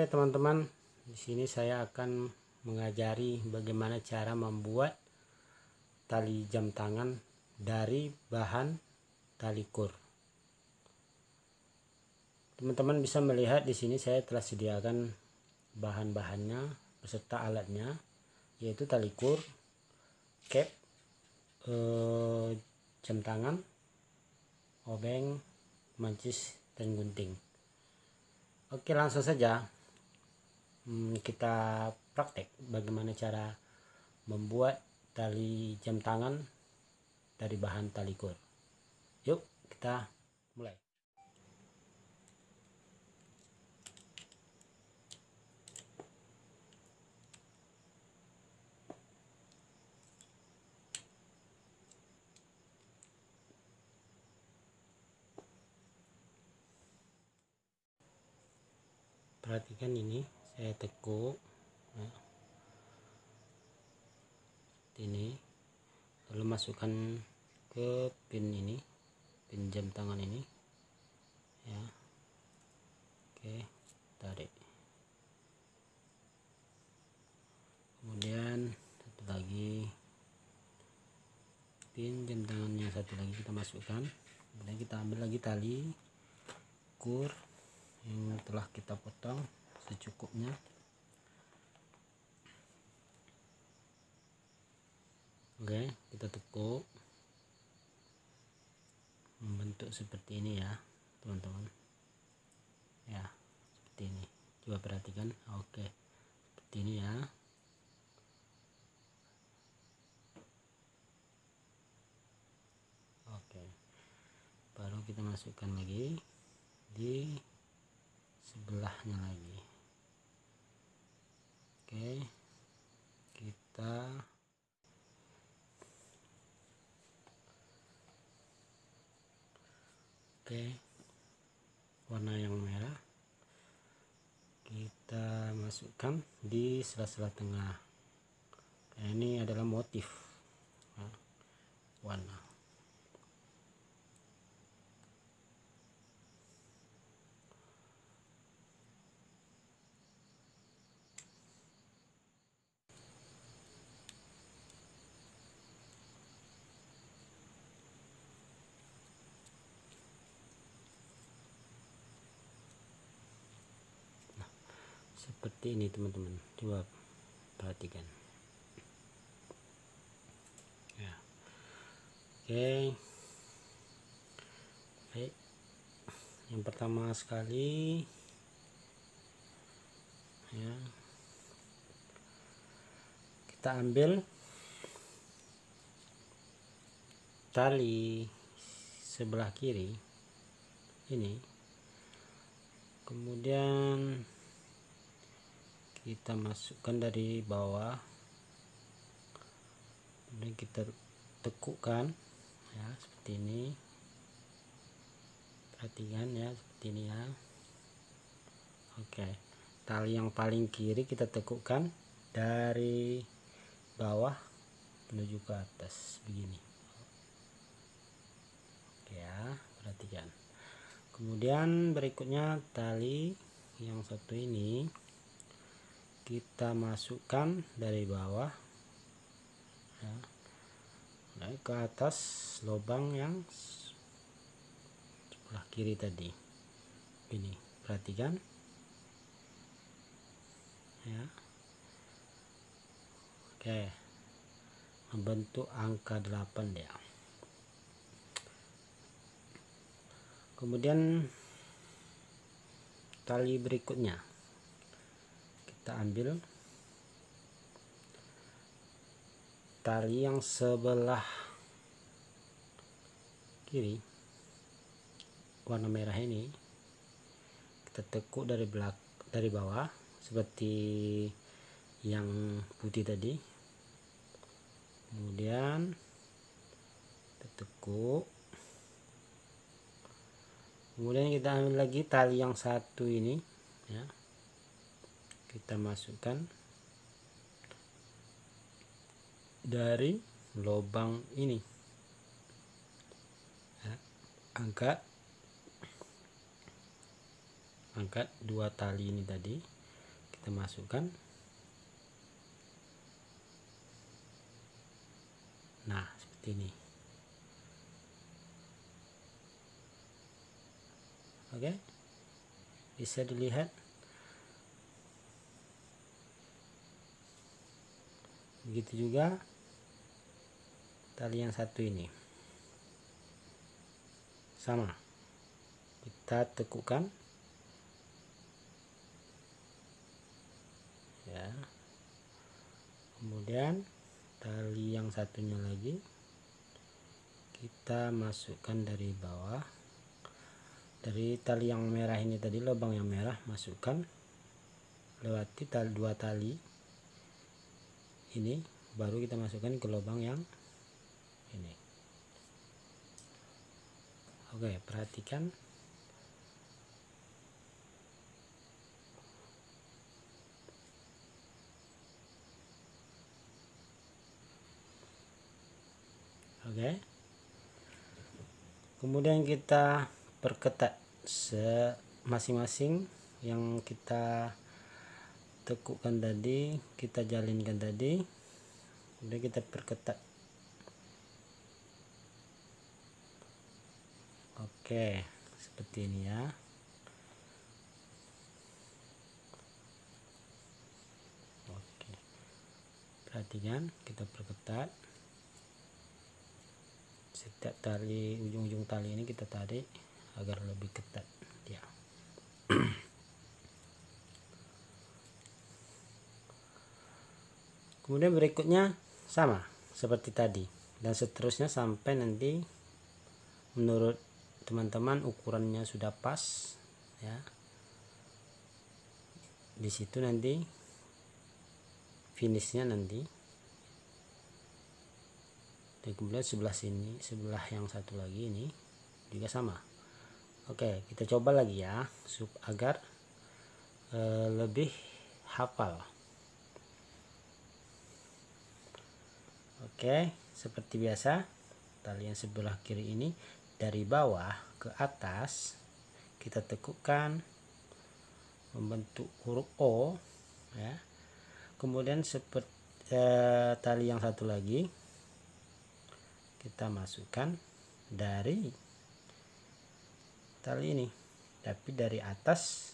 Oke teman-teman, di sini saya akan mengajari bagaimana cara membuat tali jam tangan dari bahan tali kur. Teman-teman bisa melihat di sini saya telah sediakan bahan-bahannya beserta alatnya, yaitu tali kur, cap, eh, jam tangan, obeng, mancis, dan gunting. Oke langsung saja hmm, kita praktek bagaimana cara membuat tali jam tangan dari bahan tali kur. Yuk kita mulai. perhatikan ini saya tekuk ya. ini lalu masukkan ke pin ini pin jam tangan ini ya. Oke tarik. Kemudian satu lagi. Pin jam tangannya satu lagi kita masukkan. Kemudian kita ambil lagi tali ukur yang telah kita potong secukupnya oke kita tekuk. Membentuk seperti ini ya teman-teman. Ya seperti ini. Coba perhatikan. Oke seperti ini ya. Oke baru kita masukkan lagi di sebelahnya lagi oke kita oke warna yang merah. Kita masukkan di sela-sela tengah. Ini adalah motif warna seperti ini teman-teman. Coba perhatikan. Ya. Oke. Baik. Yang pertama sekali. Ya. Kita ambil tali sebelah kiri. Ini. Kemudian kita masukkan dari bawah. Kemudian kita tekukkan ya seperti ini. Perhatikan ya seperti ini ya. Oke. Tali yang paling kiri kita tekukkan dari bawah menuju ke atas. Begini. Oke ya perhatikan. Kemudian berikutnya tali yang satu ini kita masukkan dari bawah ya, naik ke atas lubang yang sebelah kiri tadi. Ini perhatikan. Ya. Oke. Membentuk angka 8 ya kemudian tali berikutnya kita ambil. Tali yang sebelah kiri warna merah ini kita tekuk dari belak dari bawah seperti yang putih tadi. Kemudian kita tekuk. Kemudian kita ambil lagi tali yang satu ini ya kita masukkan dari lubang ini. Ya, angkat. Angkat dua tali ini tadi. Kita masukkan. Nah seperti ini. Oke. Bisa dilihat begitu juga tali yang satu ini. Sama. Kita tekukan ya. Kemudian tali yang satunya lagi kita masukkan dari bawah. Dari tali yang merah ini tadi lubang yang merah masukkan. Lewati tali dua tali ini baru kita masukkan ke lubang yang ini. Oke perhatikan. Oke. Kemudian kita perketat masing-masing yang kita tekukkan tadi kita jalinkan tadi kemudian kita perketat. Oke seperti ini ya. Oke perhatikan kita perketat. Setiap tali ujung-ujung tali ini kita tarik agar lebih ketat ya kemudian berikutnya sama seperti tadi. Dan seterusnya sampai nanti menurut teman-teman ukurannya sudah pas ya. Di situ nanti finishnya nanti. Dan kemudian sebelah sini sebelah yang satu lagi ini juga sama. Oke kita coba lagi ya sub agar e, lebih hafal oke seperti biasa tali yang sebelah kiri ini dari bawah ke atas kita tekukkan membentuk huruf O ya. Kemudian seperti e, tali yang satu lagi kita masukkan dari tali ini tapi dari atas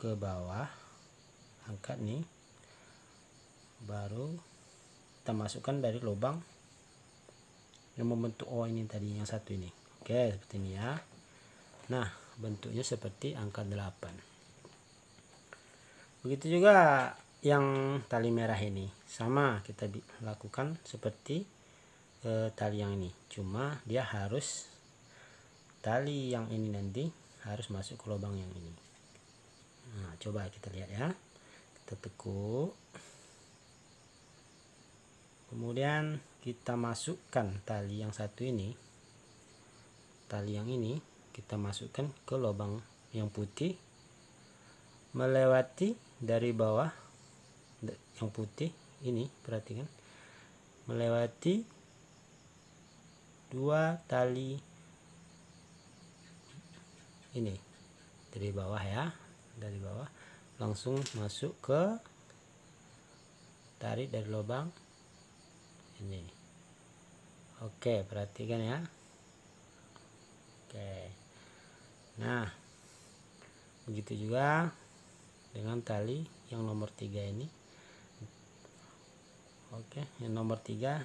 ke bawah angkat nih baru kita masukkan dari lubang yang membentuk O ini tadi yang satu ini. Oke seperti ini ya. Nah bentuknya seperti angka 8 begitu juga yang tali merah ini. Sama kita lakukan seperti ke tali yang ini. Cuma dia harus tali yang ini nanti harus masuk ke lubang yang ini. Nah coba kita lihat ya. Kita tekuk kemudian kita masukkan tali yang satu ini. Tali yang ini kita masukkan ke lubang yang putih. Melewati dari bawah yang putih ini perhatikan. Melewati dua tali ini. Dari bawah ya dari bawah. Langsung masuk ke tarik dari lubang ini. Oke perhatikan ya. Oke. Nah begitu juga dengan tali yang nomor tiga ini. Oke yang nomor tiga.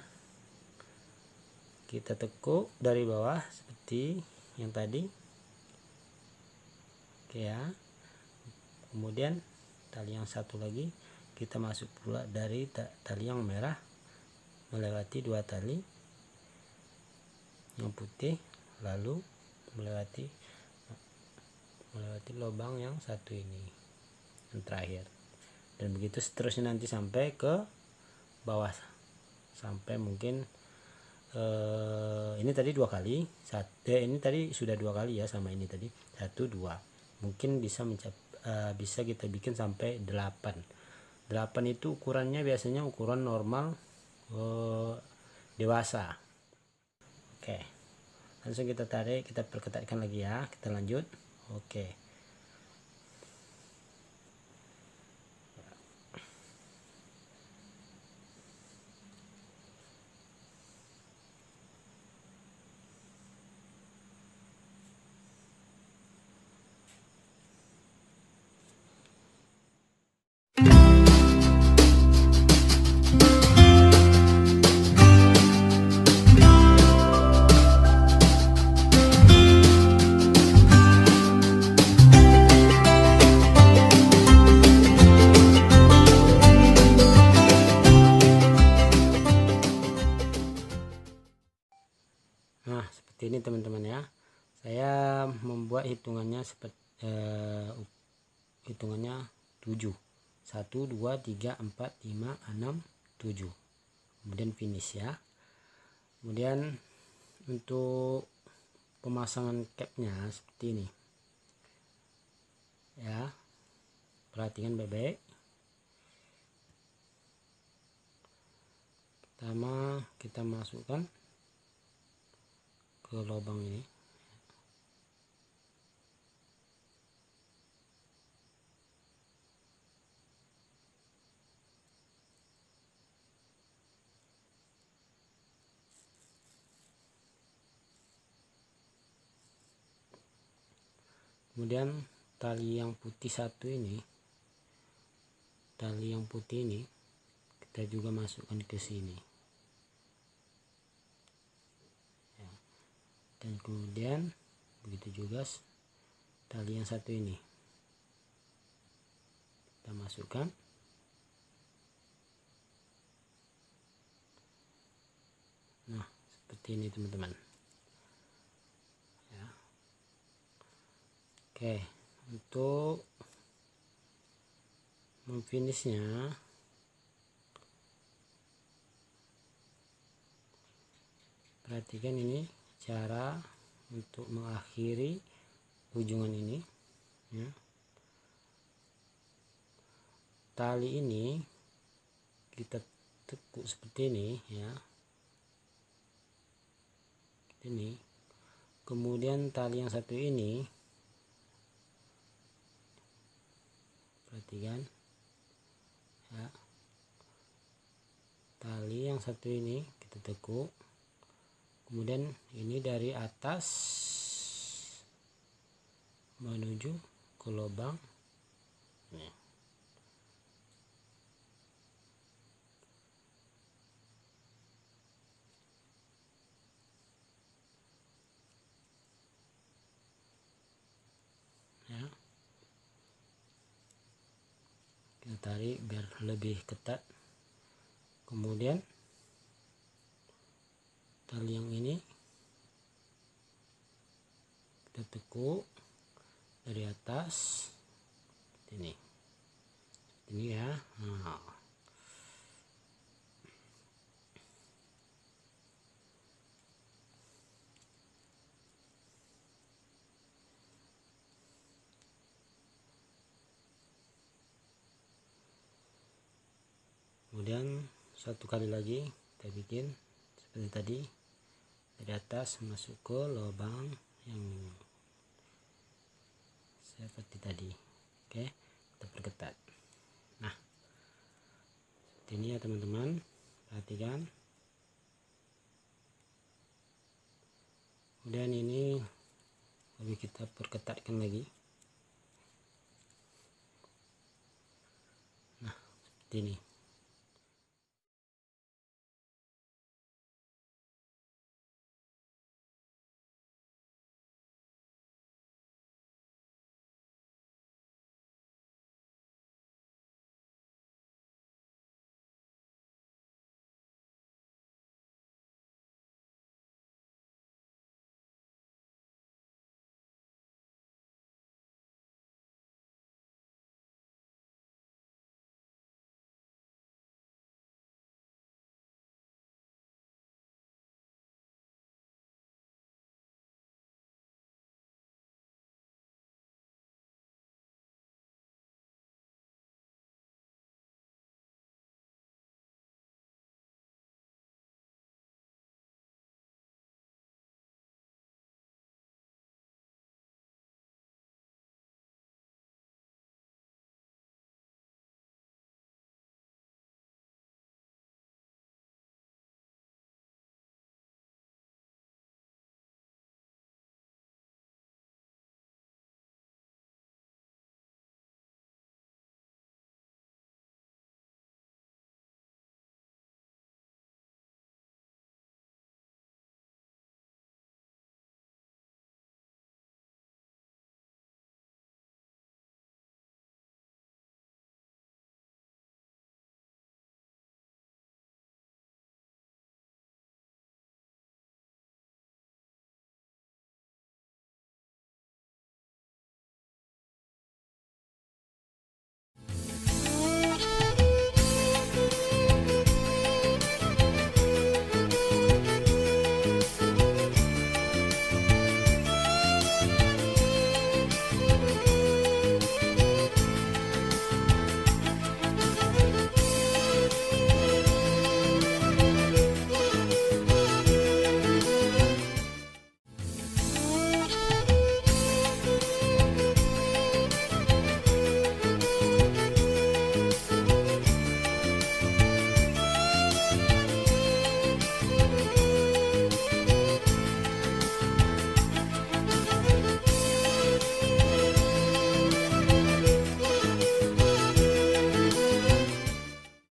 Kita tekuk dari bawah seperti yang tadi. Oke ya. Kemudian tali yang satu lagi kita masuk pula dari tali yang merah melewati dua tali yang putih lalu melewati melewati lubang yang satu ini yang terakhir. Dan begitu seterusnya nanti sampai ke bawah sampai mungkin uh, ini tadi dua kali satu eh, ini tadi sudah dua kali ya sama ini tadi satu dua. Mungkin bisa mencap uh, bisa kita bikin sampai delapan. Delapan itu ukurannya biasanya ukuran normal uh, dewasa. Oke. Langsung kita tarik kita perketatkan lagi ya. Kita lanjut. Oke seperti eh, hitungannya 7 1 2 3 4 5 6 7 kemudian finish ya. Kemudian untuk pemasangan capnya seperti ini. Ya perhatikan baik-baik pertama kita masukkan ke lubang ini kemudian tali yang putih satu ini tali yang putih ini kita juga masukkan ke sini. Ya. dan kemudian begitu juga tali yang satu ini. Kita masukkan. Nah seperti ini teman-teman oke untuk memfinishnya perhatikan ini cara untuk mengakhiri ujungan ini ya. tali ini kita tekuk seperti ini ya ini kemudian tali yang satu ini perhatikan ya. Tali yang satu ini kita tekuk. Kemudian ini dari atas menuju ke lubang. Nih ya kita tarik biar lebih ketat. Kemudian tali yang ini kita tekuk dari atas ini. Ini ya. Nah. kemudian satu kali lagi kita bikin seperti tadi. Dari atas masuk ke lubang yang seperti tadi. Oke kita perketat. Nah ini ya teman-teman. Perhatikan. Kemudian ini lebih kita perketatkan lagi. Nah seperti ini